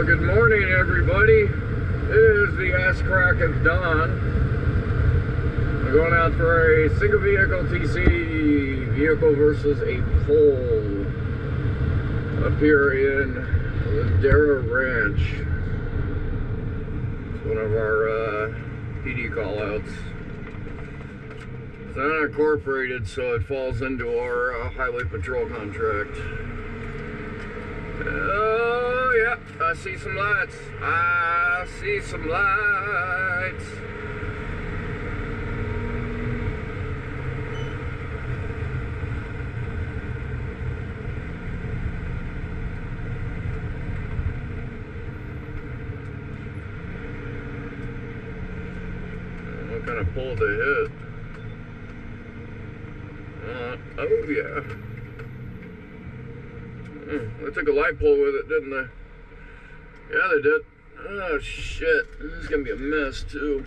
Well, good morning, everybody. It is the ass crack of dawn. We're going out for a single vehicle TC vehicle versus a pole up here in Ladera Ranch. It's one of our uh, PD callouts. It's unincorporated, so it falls into our uh, highway patrol contract. Oh, yeah, I see some lights. I see some lights. What kind of pull they hit? Uh, oh, yeah. Mm, they took a light pole with it, didn't they? Yeah, they did. Oh, shit. This is going to be a mess, too.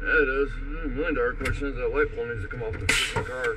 Yeah, it is. Hmm, My dark question is that light pole needs to come off the freaking car.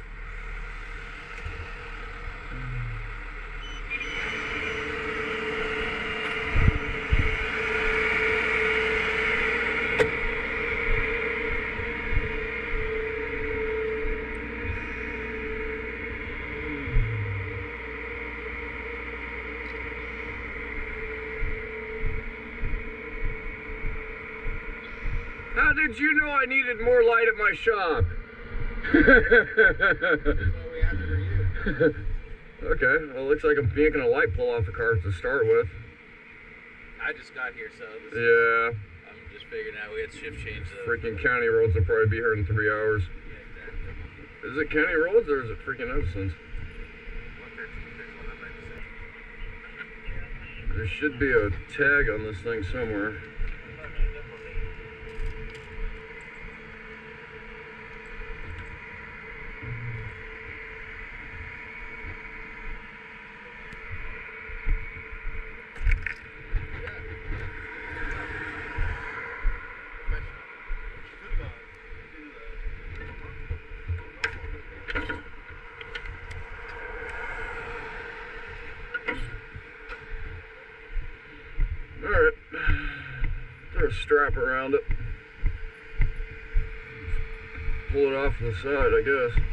How did you know I needed more light at my shop? okay, well, it looks like I'm yanking a light pole off the car to start with. I just got here, so this, Yeah, I'm just figuring out we had shift change. The, freaking county roads will probably be here in three hours. Yeah, exactly. Is it county roads or is it freaking Edison's? 113, there's one up by the same. There should be a tag on this thing somewhere. Alright. Throw a strap around it. Pull it off from the side, I guess.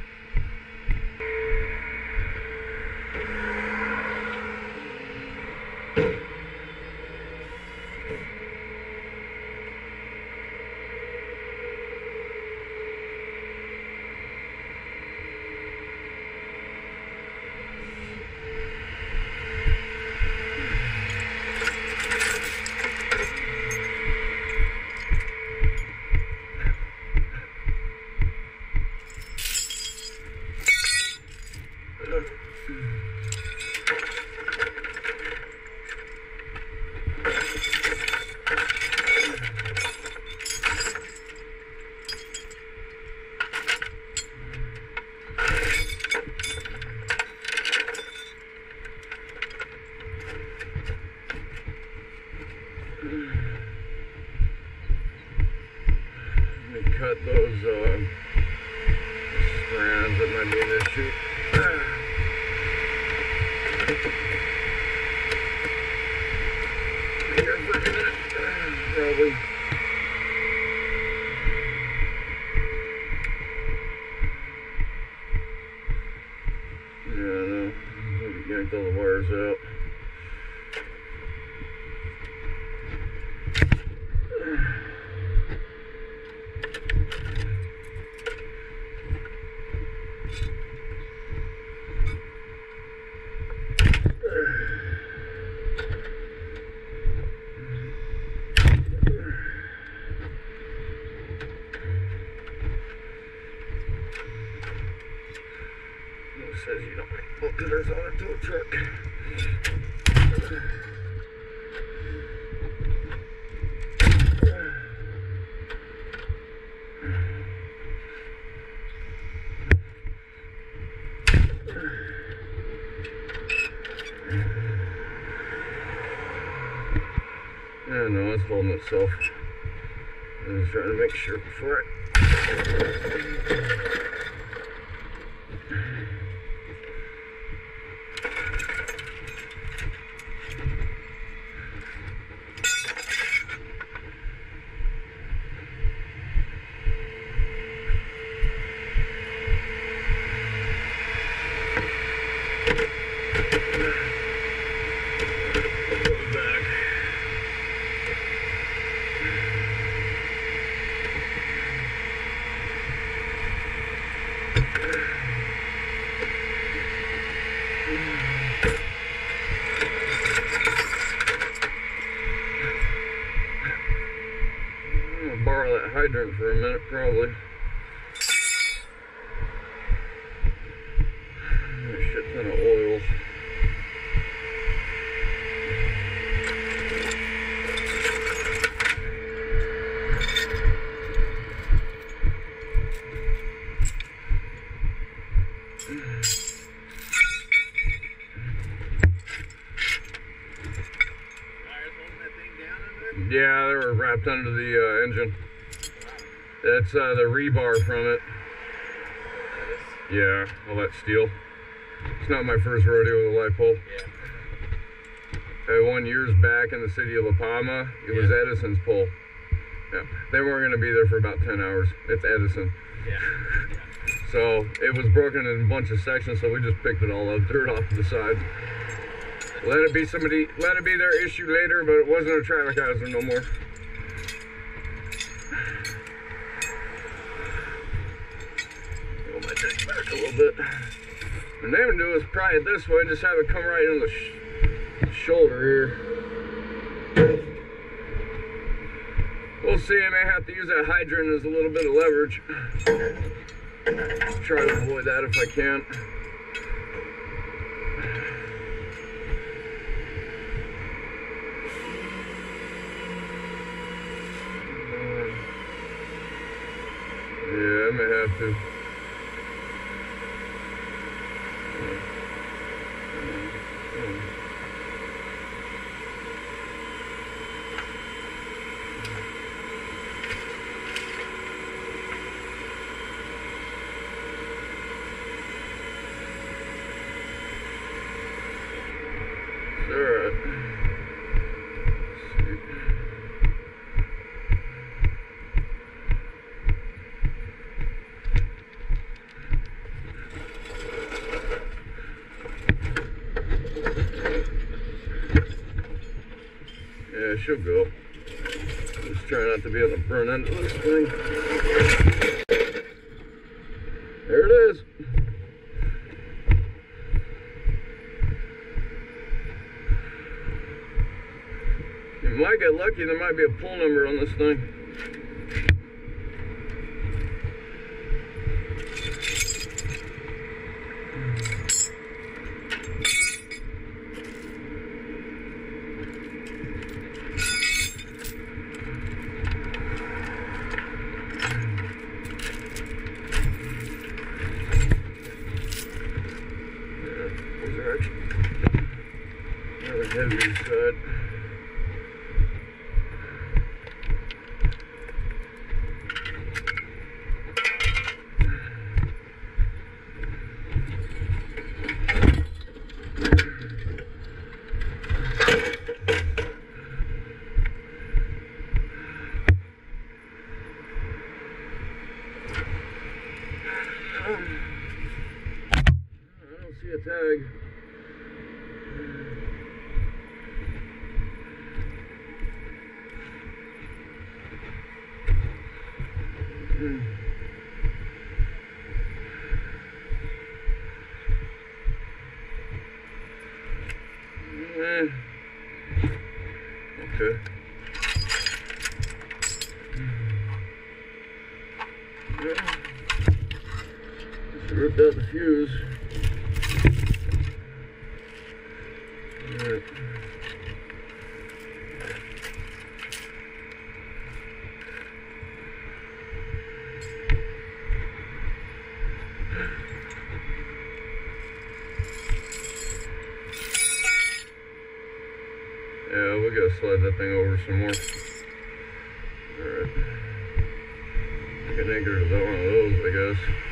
Itself. I was trying to make sure before I hydrant for a minute, probably. A shit ton of oil. Wires holding that thing down in there? Yeah, they were wrapped under the uh, engine. That's uh, the rebar from it. Yeah, all that steel. It's not my first rodeo with a light pole. Yeah. I won years back in the city of La Palma. It was Edison's pole. Yeah, they weren't going to be there for about 10 hours. It's Edison. Yeah. So it was broken in a bunch of sections, so we just picked it all up, threw it off to the side. Let it be somebody, let it be their issue later, but it wasn't a traffic hazard no more. Roll my deck back a little bit. And pry it this way just have it come right in the sh- shoulder here. We'll see. I may have to use that hydrant as a little bit of leverage. Try to avoid that if I can. Yeah, I may have to. Alright. She'll go. Just try not to be able to burn into this thing. There it is. You might get lucky, there might be a pull number on this thing. Yeah, these are actually rather heavy inside. I don't see a tag. Hmm. Eh. Okay. Yeah. Just ripped out the fuse. Alright. Yeah, we gotta slide that thing over some more. Alright. I can anchor to one of those, I guess.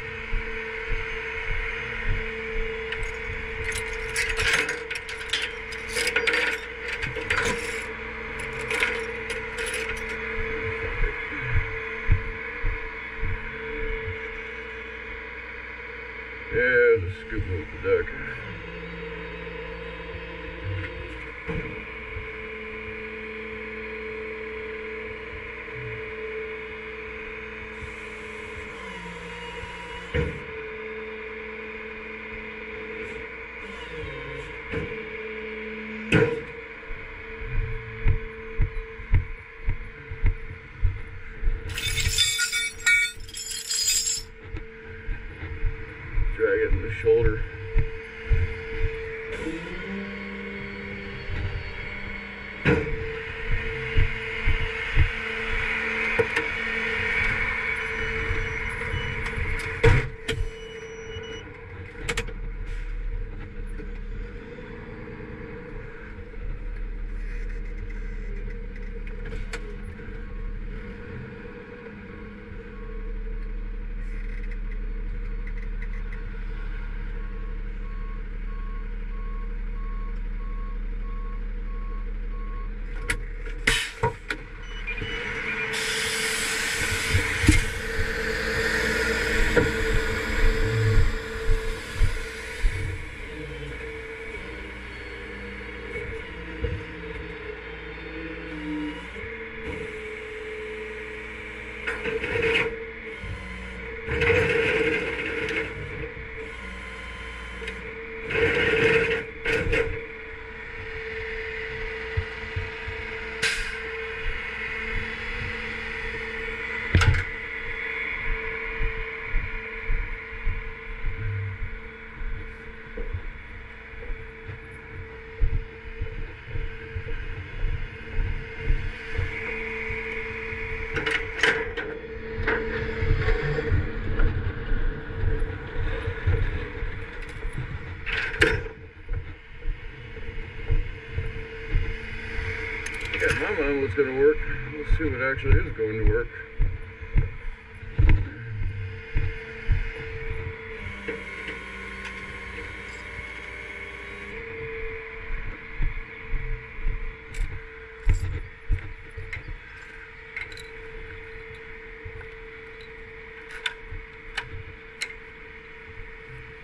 Was going to work. Let's see it actually is going to work.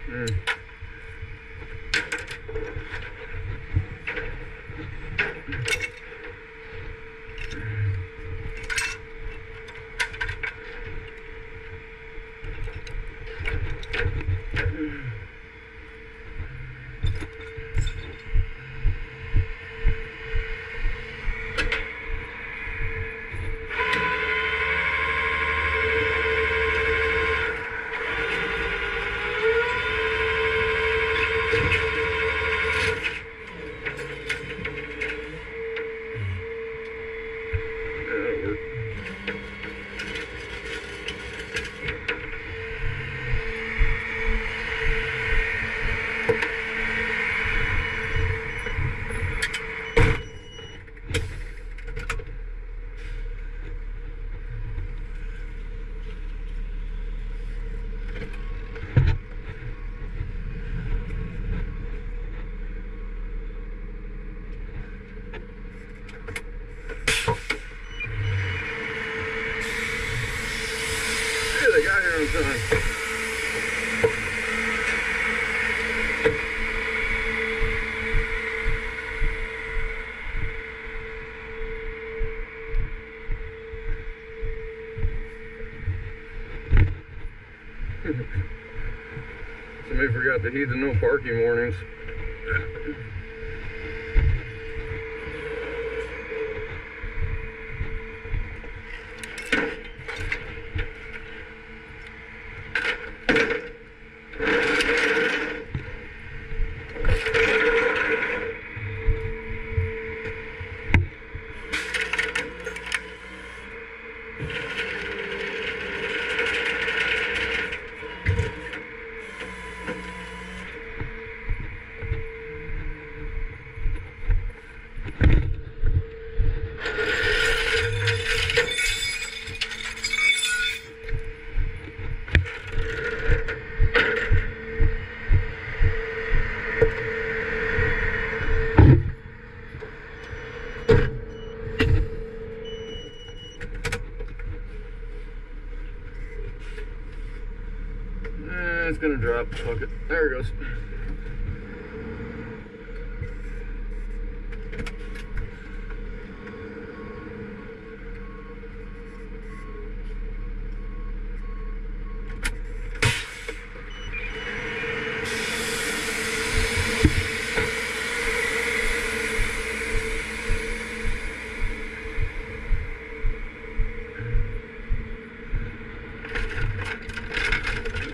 Hmm. That'll work. Yeah, they got here on time. Somebody forgot to heed the it's gonna drop. It. There it goes.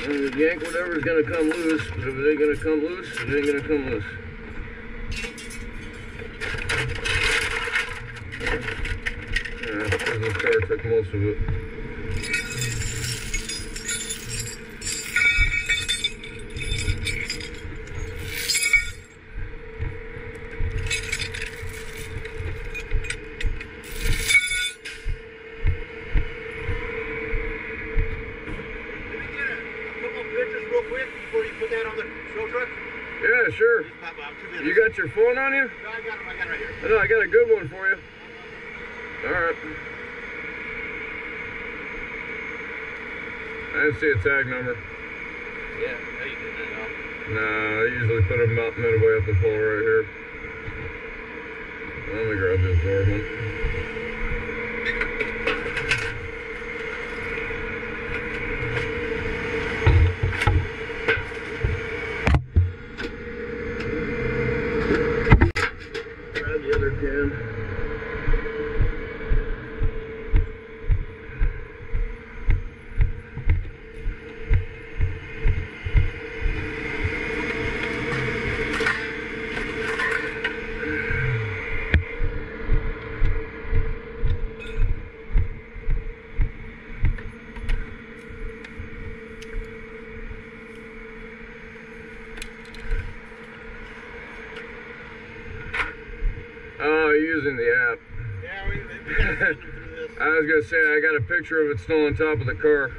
Uh, said whatever's gonna come loose, if it ain't gonna come loose, it ain't gonna come loose. Yeah, this car took most of it. Let me get a, a couple of pictures real quick before you put that on the show truck. Yeah, sure. Just pop out two minutes. You got your phone on you? No, I got it. I got it right here. I know, I got a good one for you. Alright. I didn't see a tag number. Yeah, no, you didn't. No. Nah, I usually put them about midway up the pole right here. Let me grab this Dorman. Grab the other can. Oh, using the app. Yeah, we, we got to through this. I was gonna say I got a picture of it still on top of the car.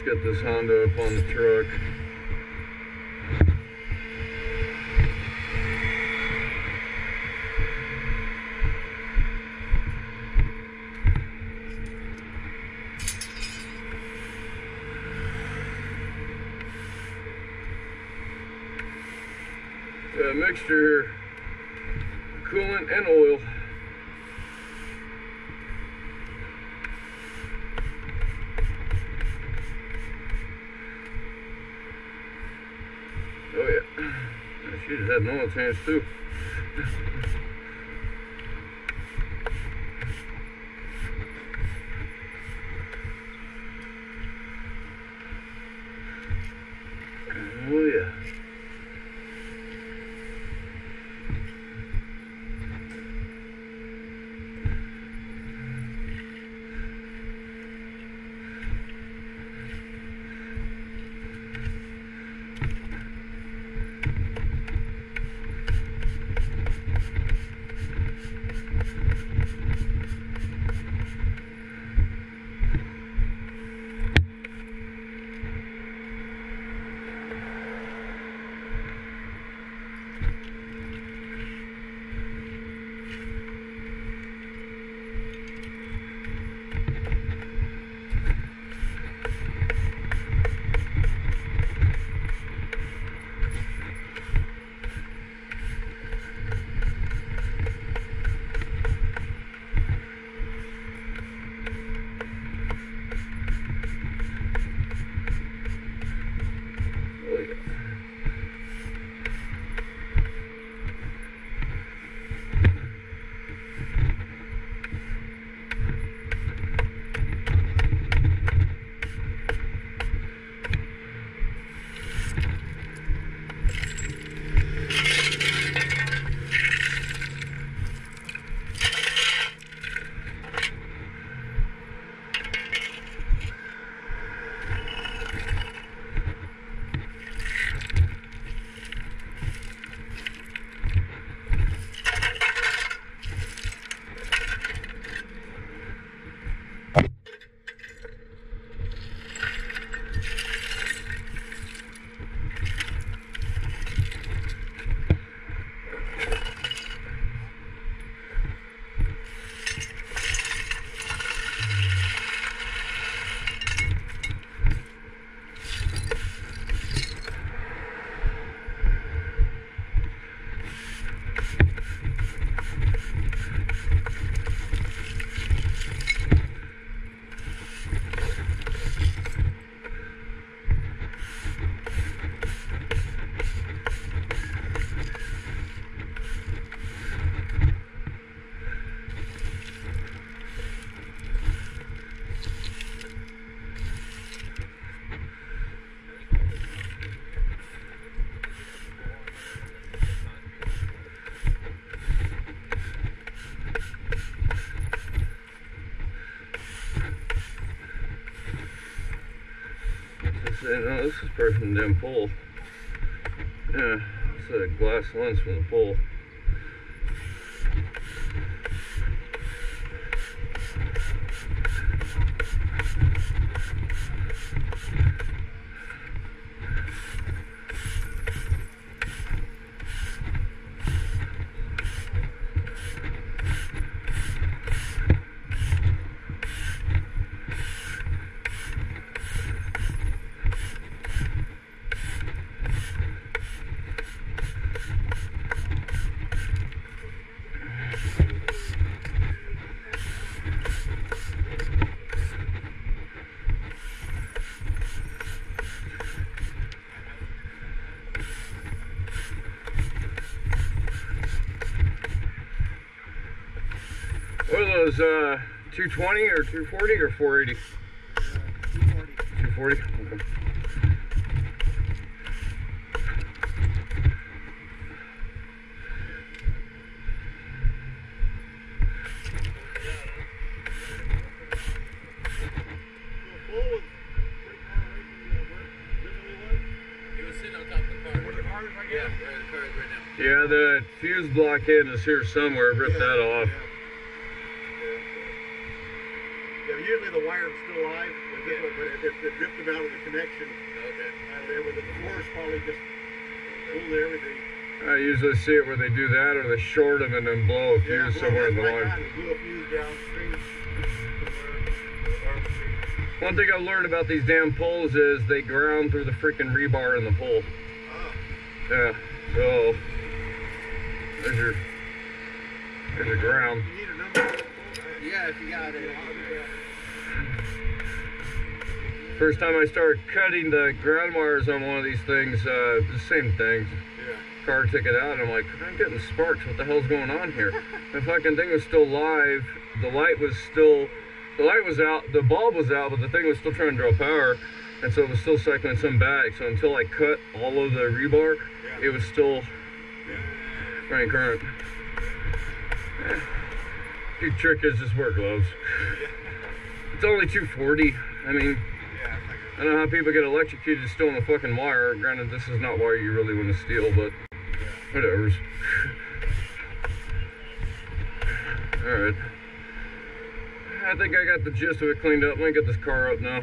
Let's get this Honda up on the truck. Got a mixture here. Coolant and oil. Oh yeah. Yeah, Change too. No, this is the damn pole. Yeah, it's a glass lens from the pole. What are those, uh, 220 or 240 or 480? 240? Okay. He was sitting on top of the car. Where the car is, I guess? Yeah, the car is right now. Yeah, the fuse block end is here somewhere. Rip that off. Yeah, usually the wire's still live, but this one, but it, it, it ripped them out of the connection. Okay. And then with the force probably just pulled everything. I usually see it where they do that or they short them and then blow a fuse well, somewhere in the right line. behind a fuse downstream. One thing I've learned about these damn poles is they ground through the freaking rebar in the pole. Ah, Yeah, so there's your there's your ground. you need a number? Yeah, if you got it. First time I started cutting the ground wires on one of these things, uh, the same thing. Yeah. Car took it out, and I'm like, I'm getting sparks. What the hell's going on here? The fucking thing was still live. The light was still, the light was out. The bulb was out, but the thing was still trying to draw power, and so it was still cycling some back. So until I cut all of the rebar, Yeah. it was still running current. Big trick is just wear gloves. It's only 240. I mean, Yeah, I don't know how people get electrocuted still in the fucking wire. Granted, this is not wire you really want to steal, but whatever's. Alright. I think I got the gist of it cleaned up. Let me get this car up now.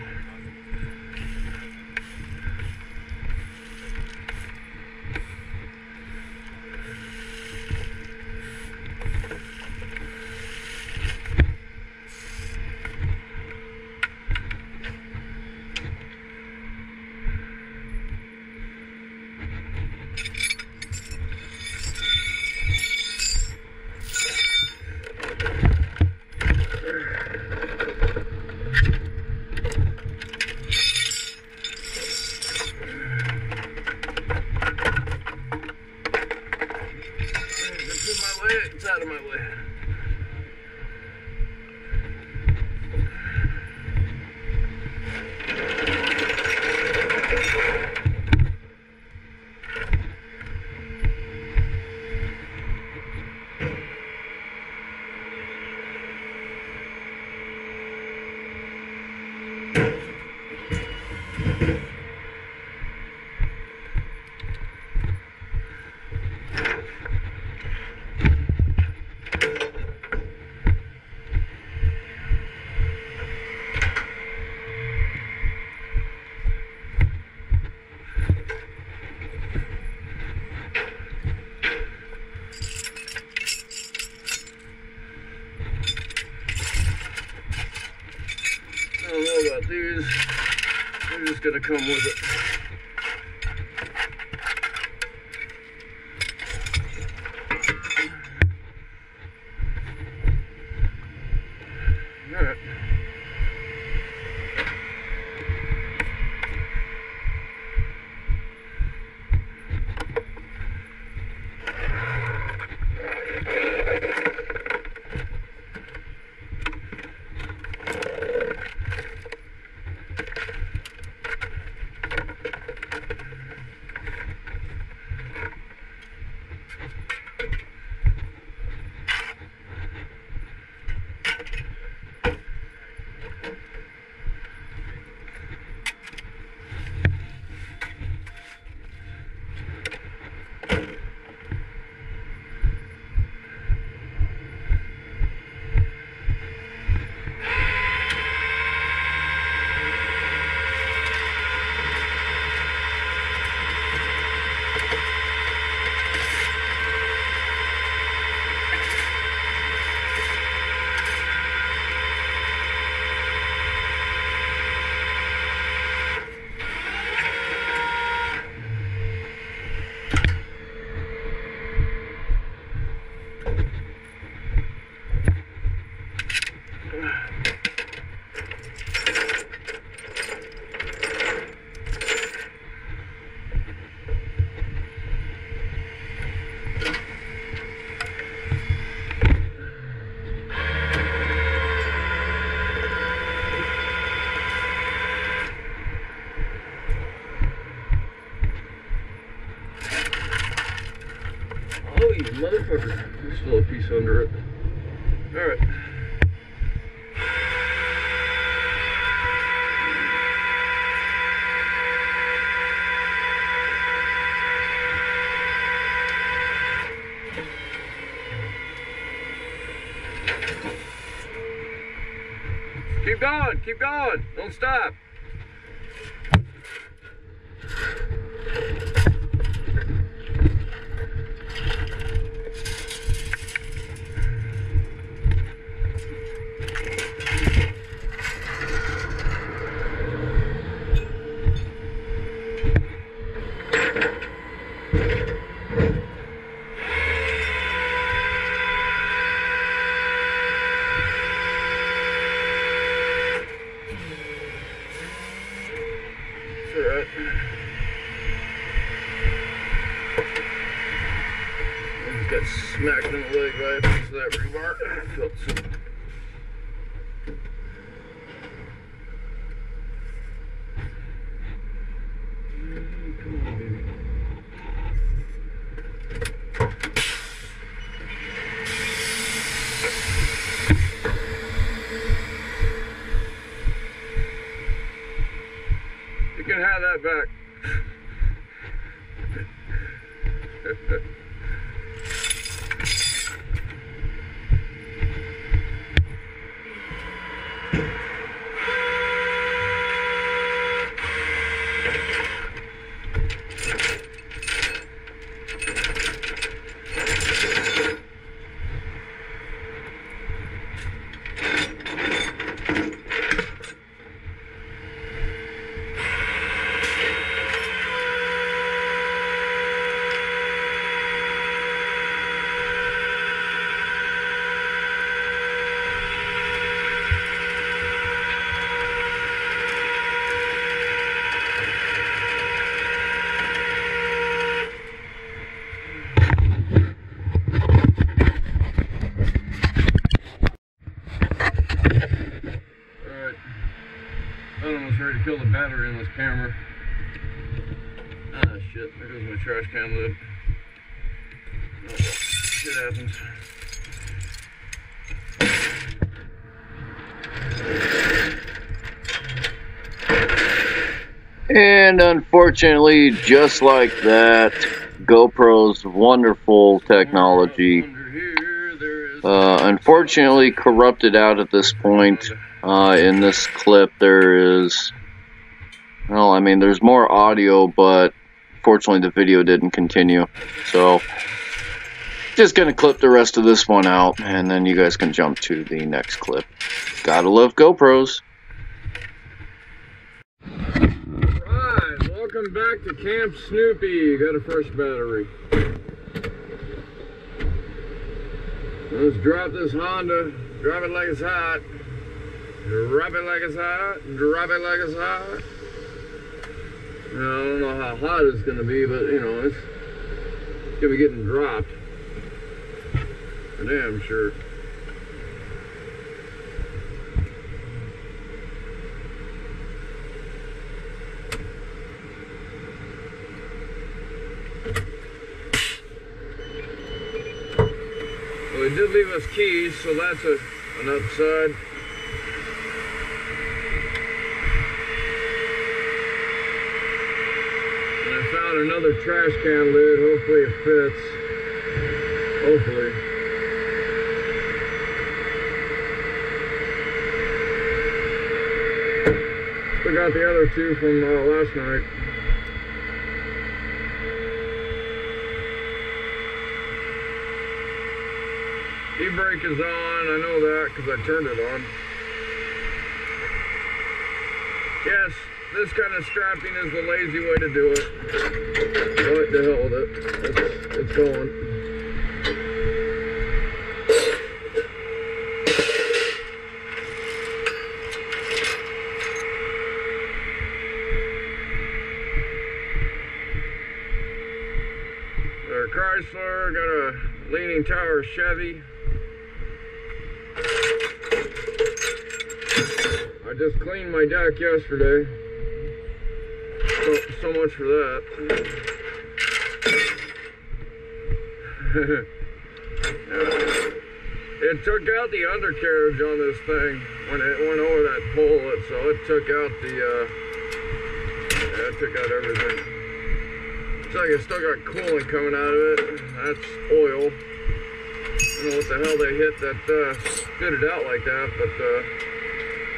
It's in my way. It's out of my way. I don't know about these. They're just gonna come with it. Keep going. Don't stop. Kill the battery in this camera. Ah, shit. There goes my trash can lid. Shit happens. And unfortunately, just like that, GoPro's wonderful technology, uh, unfortunately corrupted out at this point. Uh, in this clip, there is, well, I mean, there's more audio, but fortunately, the video didn't continue. So, just gonna clip the rest of this one out, and then you guys can jump to the next clip. Gotta love GoPros. Welcome back to Camp Snoopy. Got a fresh battery. Let's drop this Honda. Drop it like it's hot. Drop it like it's hot. Drop it like it's hot. I don't know how hot it's gonna be, but you know, it's, it's gonna be getting dropped. For damn sure. Well, they did leave us keys, so that's a, an upside. And I found another trash can lid. Hopefully it fits. Hopefully. Still got the other two from uh, last night. E-brake is on, I know that because I turned it on. Yes, this kind of strapping is the lazy way to do it. What the hell with it. It's, it's going. Got a Chrysler, got a Leaning Tower Chevy. I just cleaned my deck yesterday. For that. It took out the undercarriage on this thing when it went over that pole. So it took out the, uh, yeah, it took out everything. Looks like it's still got coolant coming out of it. That's oil. I don't know what the hell they hit that uh, spit it out like that, but uh,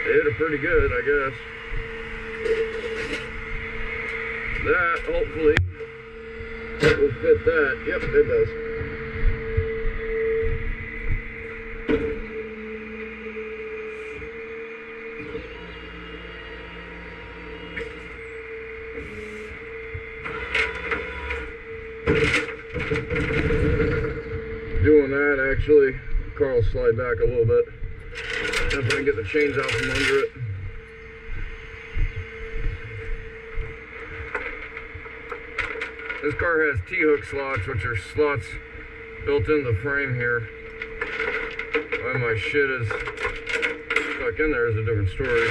they hit it pretty good, I guess. That, hopefully, that will fit that. Yep, it does. Doing that, actually, Carl slide back a little bit. If I can get the chains out from under it. This car has T-hook slots, which are slots built in the frame here. Why my shit is stuck in there is a different story.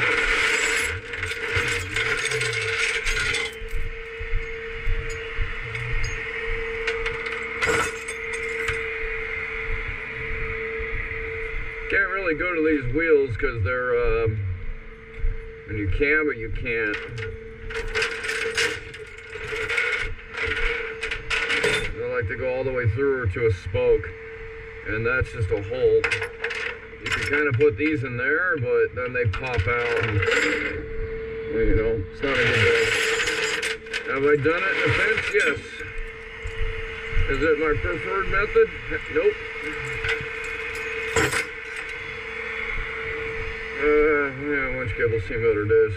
Can't really go to these wheels because they're, um, and you can, but you can't. To go all the way through to a spoke, and that's just a hole. You can kind of put these in there, but then they pop out. And, you know, it's not a good day. Have I done it in a fence? Yes. Is it my preferred method? Nope. Uh, yeah, winch cable seem better days.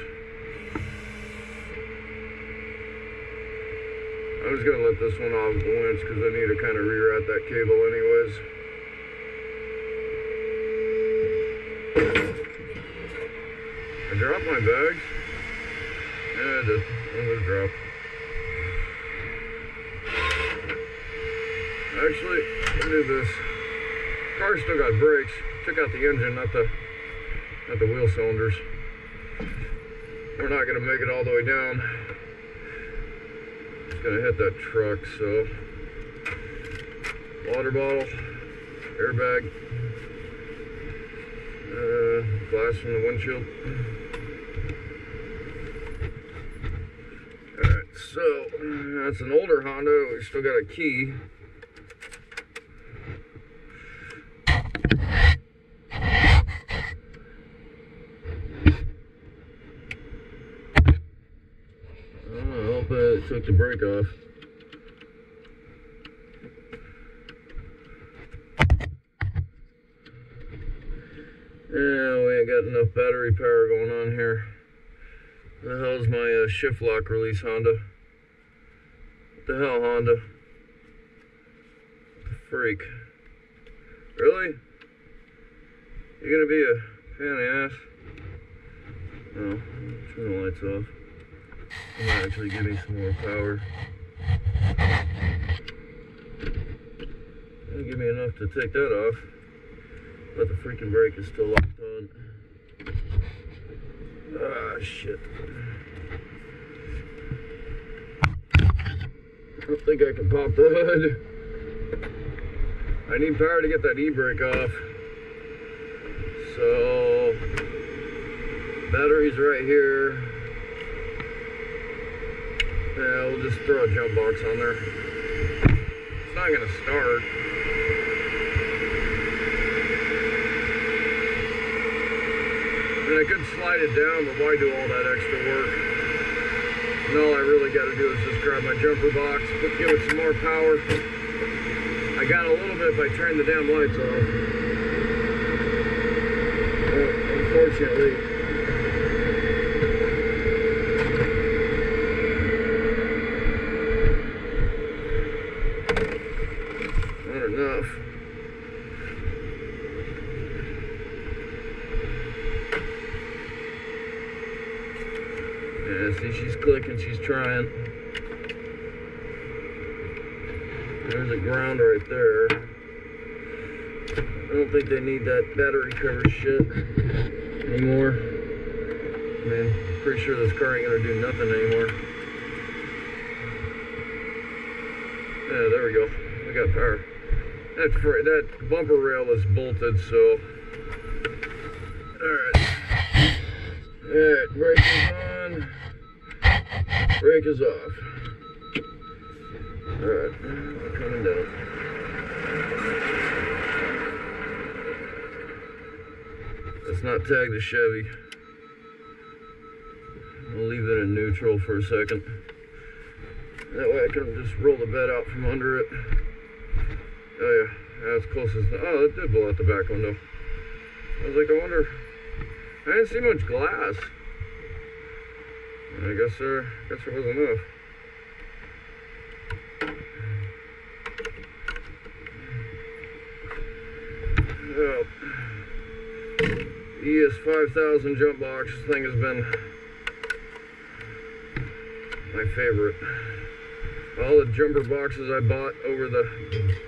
I'm just gonna let this one off winch because I need to kind of reroute that cable anyways. I dropped my bags. Yeah, I did. One was dropped. Actually, me do this. Car still got brakes. Took out the engine, not the not the wheel cylinders. We're not gonna make it all the way down. Gonna hit that truck, so water bottle, airbag, uh, glass from the windshield. Alright, so that's an older Honda. We still got a key. Oh, I hope it took the brake off. Yeah, we ain't got enough battery power going on here. The hell's my uh, shift lock release Honda? What the hell, Honda? Freak? Really? You gonna be a pain in the ass? Oh, turn the lights off. Might actually me some more power. It'll give me enough to take that off. But the freaking brake is still locked on. Ah, shit. I don't think I can pop the hood. I need power to get that e-brake off. So, battery's right here. Yeah, we'll just throw a jump box on there. It's not gonna start. I mean, I could slide it down, but why do all that extra work? And all I really gotta do is just grab my jumper box, give it some more power. I got a little bit if I turn the damn lights off. Unfortunately, not enough. Yeah, she's clicking, she's trying. There's a ground right there. I don't think they need that battery cover shit anymore. I mean, pretty sure this car ain't gonna do nothing anymore. Yeah, there we go. We got power. That that bumper rail is bolted, so. Alright. Alright, on. Brake is off. Alright, coming down. Let's not tag the Chevy. I'll leave it in neutral for a second. That way I can just roll the bed out from under it. Oh yeah, as close as. Oh, it did blow out the back window. I was like, I wonder. I didn't see much glass. I guess there, guess there was enough. Well, ES 5000 jump box thing has been my favorite. All the jumper boxes I bought over the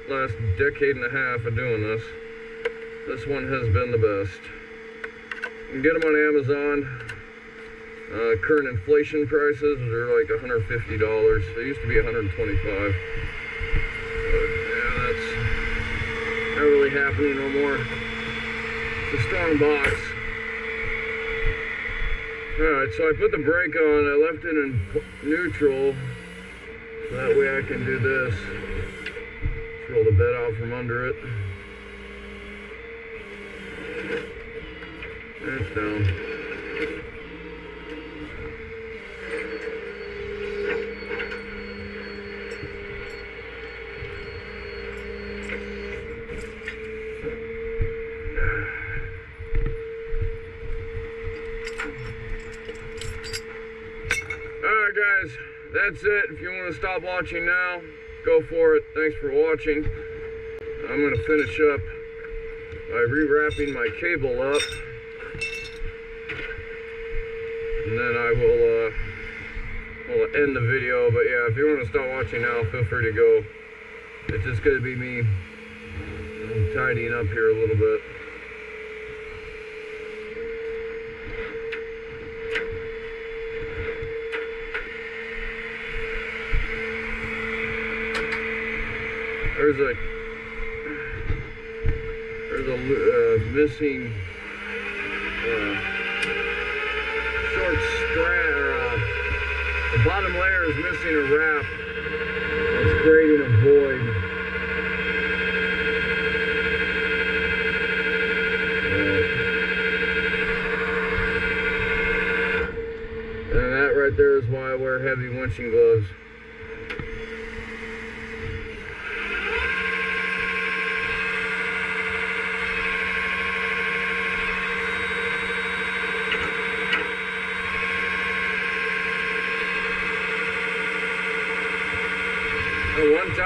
last decade and a half of doing this, this one has been the best. You can get them on Amazon. Uh, current inflation prices are like $150. They used to be 125. But yeah, that's not really happening no more. It's a strong box. Alright, so I put the brake on, I left it in neutral. So that way I can do this. Roll the bed out from under it. It's down. Alright guys, that's it. If you want to stop watching now, go for it. Thanks for watching. I'm going to finish up by rewrapping my cable up. And then I will, uh, will end the video. But yeah, if you want to stop watching now, feel free to go. It's just going to be me tidying up here a little bit. There's a there's a uh, missing uh, short strand. Uh, the bottom layer is missing a wrap. It's creating a void. Uh, and that right there is why I wear heavy winching gloves.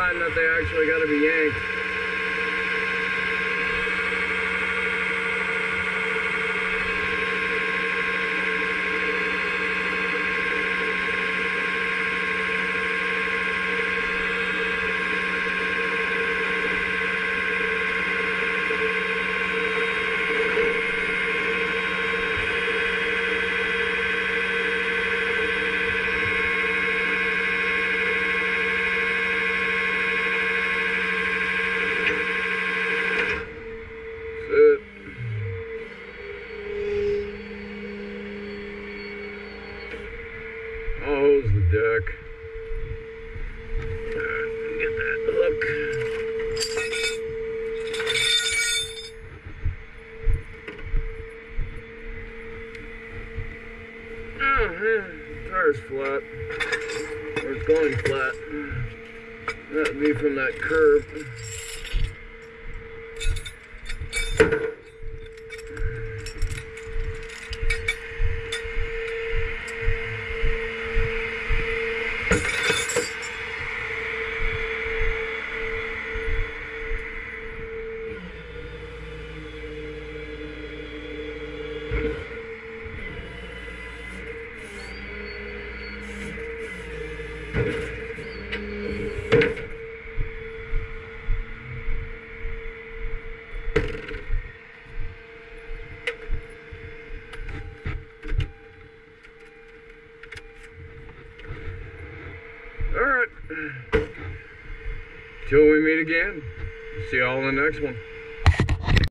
That they actually got to be yanked. That's it. I'll hose the deck. Alright, Get that look. Oh, yeah, tire's flat. Or it's going flat. That'd be from that curb. Alright. Till we meet again. See y'all in the next one.